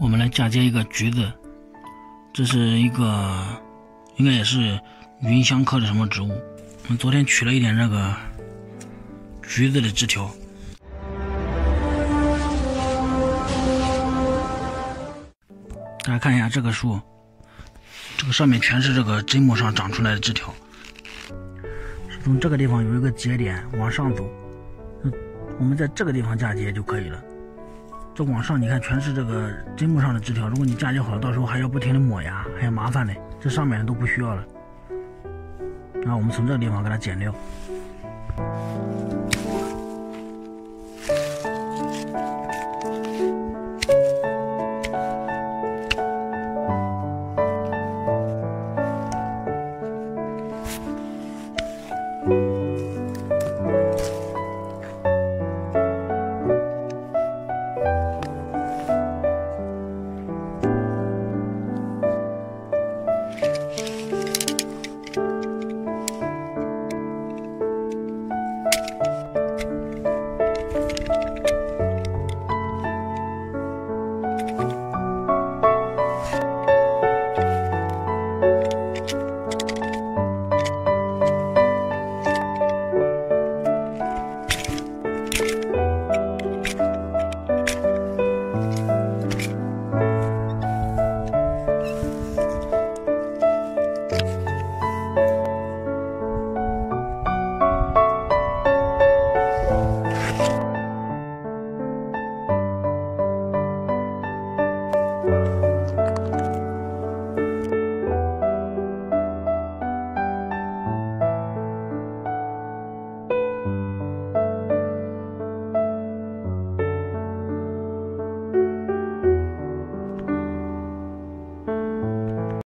我们来嫁接一个橘子，这是一个应该也是芸香科的什么植物。我们昨天取了一点那个橘子的枝条，大家看一下这个树，这个上面全是这个砧木上长出来的枝条，从这个地方有一个节点往上走，我们在这个地方嫁接就可以了。这往上你看，全是这个砧木上的枝条。如果你嫁接好了，到时候还要不停的抹芽，还要麻烦呢。这上面都不需要了。然后我们从这个地方给它剪掉。